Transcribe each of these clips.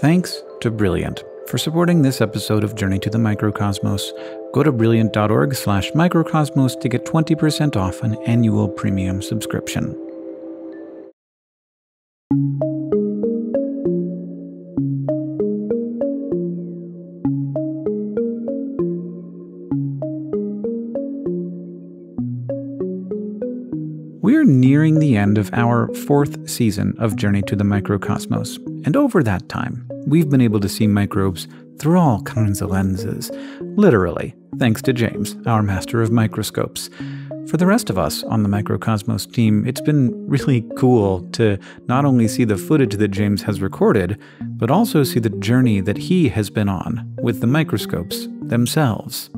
Thanks to Brilliant for supporting this episode of Journey to the Microcosmos. Go to brilliant.org slash microcosmos to get 20% off an annual premium subscription. We're nearing the end of our fourth season of Journey to the Microcosmos, and over that time, we've been able to see microbes through all kinds of lenses. Literally, thanks to James, our master of microscopes. For the rest of us on the Microcosmos team, it's been really cool to not only see the footage that James has recorded, but also see the journey that he has been on with the microscopes themselves.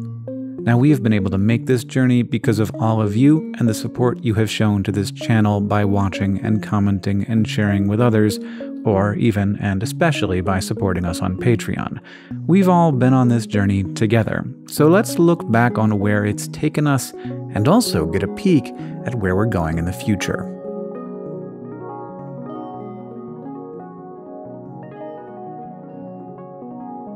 Now, we have been able to make this journey because of all of you and the support you have shown to this channel by watching and commenting and sharing with others, or even and especially by supporting us on Patreon. We've all been on this journey together, so let's look back on where it's taken us and also get a peek at where we're going in the future.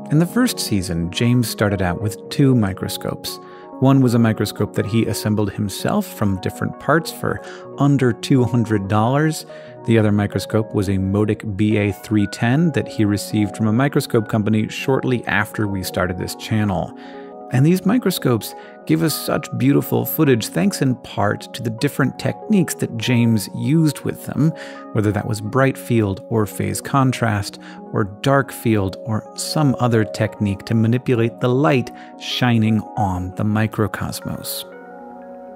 In the first season, James started out with two microscopes. One was a microscope that he assembled himself from different parts for under $200. The other microscope was a Motic BA310 that he received from a microscope company shortly after we started this channel. And these microscopes give us such beautiful footage thanks in part to the different techniques that James used with them, whether that was bright field or phase contrast, or dark field or some other technique to manipulate the light shining on the microcosmos.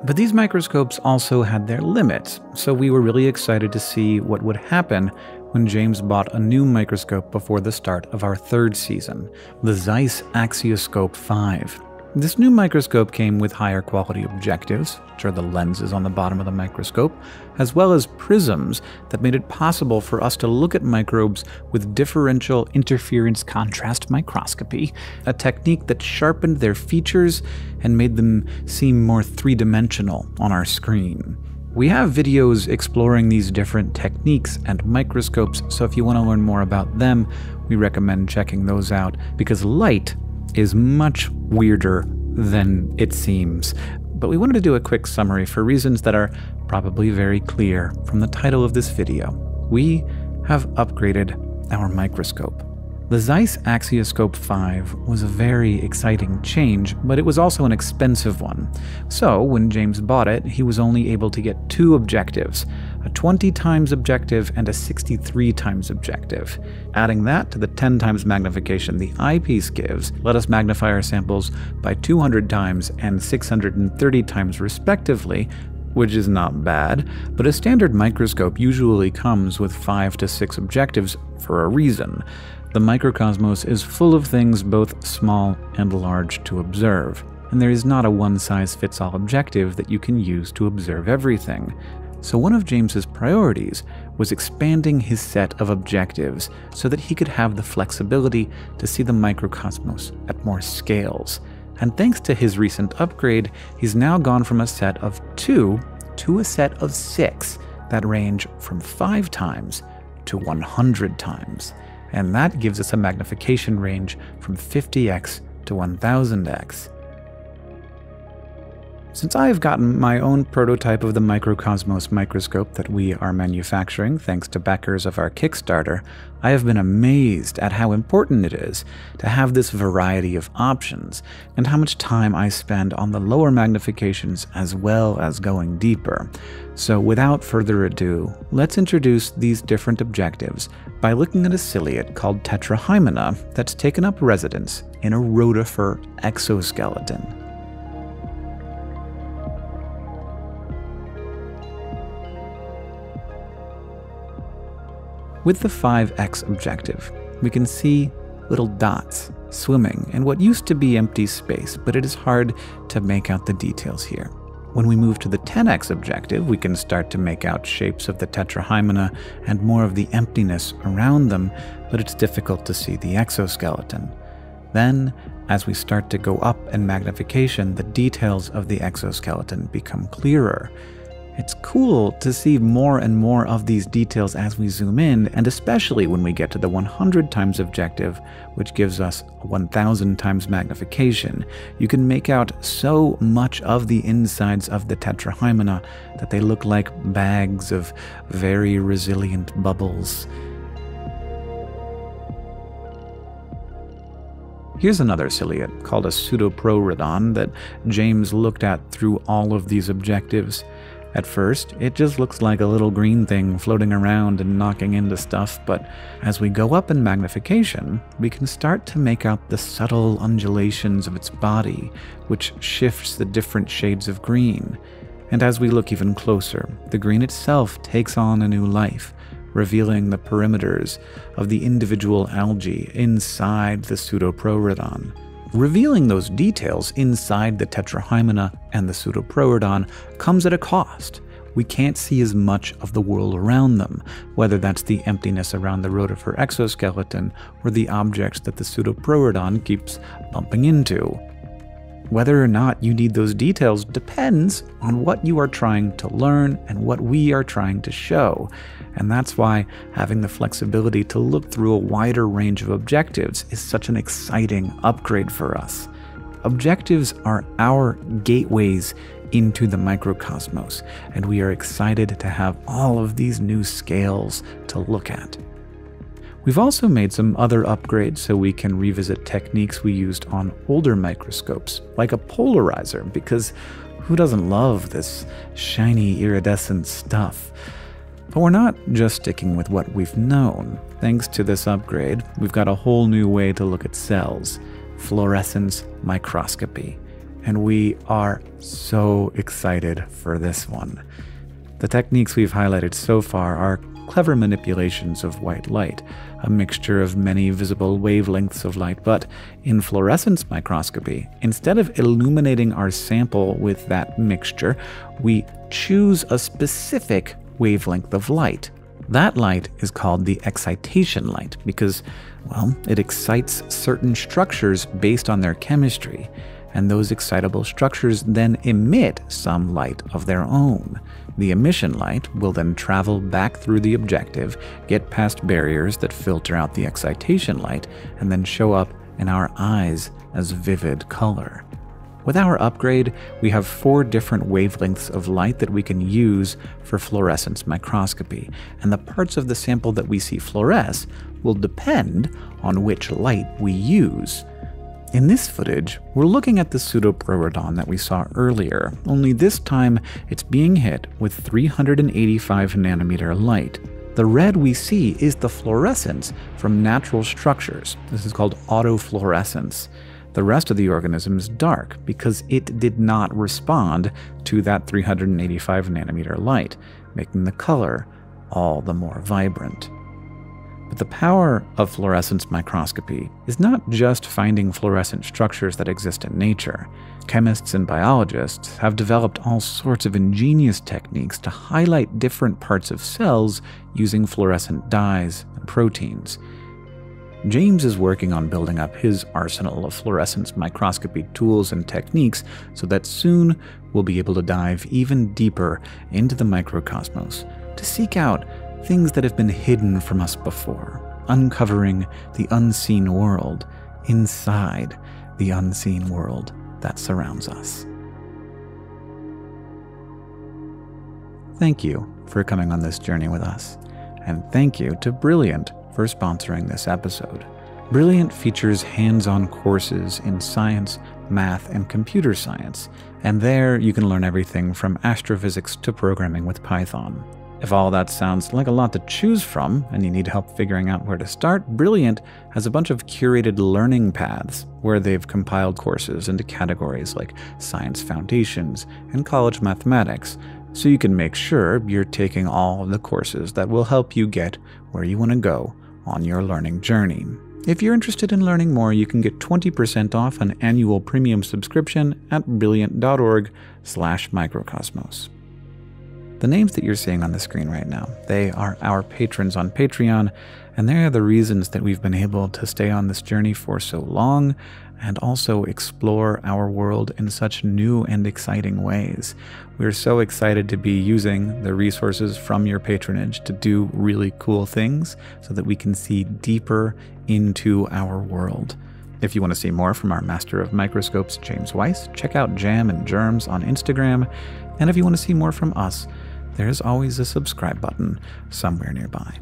But these microscopes also had their limits, so we were really excited to see what would happen when James bought a new microscope before the start of our third season, the Zeiss Axioscope 5. This new microscope came with higher quality objectives, which are the lenses on the bottom of the microscope, as well as prisms that made it possible for us to look at microbes with differential interference contrast microscopy, a technique that sharpened their features and made them seem more three dimensional on our screen. We have videos exploring these different techniques and microscopes, so if you want to learn more about them, we recommend checking those out because light is much weirder than it seems. But we wanted to do a quick summary for reasons that are probably very clear from the title of this video. We have upgraded our microscope. The Zeiss Axioscope 5 was a very exciting change, but it was also an expensive one. So, when James bought it, he was only able to get two objectives a 20 times objective and a 63 times objective. Adding that to the 10 times magnification the eyepiece gives let us magnify our samples by 200 times and 630 times respectively, which is not bad, but a standard microscope usually comes with 5 to 6 objectives for a reason. The microcosmos is full of things both small and large to observe, and there is not a one size fits all objective that you can use to observe everything. So, one of James's priorities was expanding his set of objectives so that he could have the flexibility to see the microcosmos at more scales. And thanks to his recent upgrade, he's now gone from a set of two to a set of six that range from five times to 100 times and that gives us a magnification range from 50x to 1000x. Since I have gotten my own prototype of the Microcosmos microscope that we are manufacturing thanks to backers of our Kickstarter, I have been amazed at how important it is to have this variety of options and how much time I spend on the lower magnifications as well as going deeper. So without further ado, let's introduce these different objectives by looking at a ciliate called Tetrahymena that's taken up residence in a rotifer exoskeleton. With the 5x objective, we can see little dots swimming in what used to be empty space, but it is hard to make out the details here. When we move to the 10x objective, we can start to make out shapes of the tetrahymena and more of the emptiness around them, but it's difficult to see the exoskeleton. Then, as we start to go up in magnification, the details of the exoskeleton become clearer. It's cool to see more and more of these details as we zoom in, and especially when we get to the 100 times objective, which gives us 1000 times magnification. You can make out so much of the insides of the tetrahymena that they look like bags of very resilient bubbles. Here's another ciliate called a pseudoprorodon that James looked at through all of these objectives. At first, it just looks like a little green thing floating around and knocking into stuff, but as we go up in magnification, we can start to make out the subtle undulations of its body, which shifts the different shades of green. And as we look even closer, the green itself takes on a new life, revealing the perimeters of the individual algae inside the pseudoprorodon. Revealing those details inside the tetrahymena and the pseudoprorodon comes at a cost. We can't see as much of the world around them, whether that's the emptiness around the rotifer exoskeleton or the objects that the pseudoprorodon keeps bumping into. Whether or not you need those details depends on what you are trying to learn and what we are trying to show. And that's why having the flexibility to look through a wider range of objectives is such an exciting upgrade for us. Objectives are our gateways into the microcosmos, and we are excited to have all of these new scales to look at. We've also made some other upgrades so we can revisit techniques we used on older microscopes, like a polarizer, because who doesn't love this shiny iridescent stuff? But we're not just sticking with what we've known. Thanks to this upgrade, we've got a whole new way to look at cells fluorescence microscopy. And we are so excited for this one. The techniques we've highlighted so far are clever manipulations of white light, a mixture of many visible wavelengths of light. But in fluorescence microscopy, instead of illuminating our sample with that mixture, we choose a specific wavelength of light. That light is called the excitation light because, well, it excites certain structures based on their chemistry, and those excitable structures then emit some light of their own. The emission light will then travel back through the objective, get past barriers that filter out the excitation light, and then show up in our eyes as vivid color. With our upgrade, we have four different wavelengths of light that we can use for fluorescence microscopy, and the parts of the sample that we see fluoresce will depend on which light we use. In this footage, we're looking at the pseudoprorodon that we saw earlier, only this time it's being hit with 385 nanometer light. The red we see is the fluorescence from natural structures. This is called autofluorescence. The rest of the organism is dark because it did not respond to that 385 nanometer light, making the color all the more vibrant. But the power of fluorescence microscopy is not just finding fluorescent structures that exist in nature. Chemists and biologists have developed all sorts of ingenious techniques to highlight different parts of cells using fluorescent dyes and proteins. James is working on building up his arsenal of fluorescence microscopy tools and techniques so that soon we'll be able to dive even deeper into the microcosmos to seek out things that have been hidden from us before, uncovering the unseen world inside the unseen world that surrounds us. Thank you for coming on this journey with us, and thank you to Brilliant for sponsoring this episode. Brilliant features hands on courses in science, math, and computer science, and there you can learn everything from astrophysics to programming with Python. If all that sounds like a lot to choose from and you need help figuring out where to start, Brilliant has a bunch of curated learning paths where they've compiled courses into categories like Science Foundations and College Mathematics, so you can make sure you're taking all of the courses that will help you get where you want to go on your learning journey. If you're interested in learning more, you can get 20% off an annual premium subscription at brilliant.org/microcosmos. The names that you're seeing on the screen right now, they are our patrons on Patreon, and they are the reasons that we've been able to stay on this journey for so long and also explore our world in such new and exciting ways. We're so excited to be using the resources from your patronage to do really cool things so that we can see deeper into our world. If you want to see more from our master of microscopes, James Weiss, check out Jam and Germs on Instagram. And if you want to see more from us, there's always a subscribe button somewhere nearby.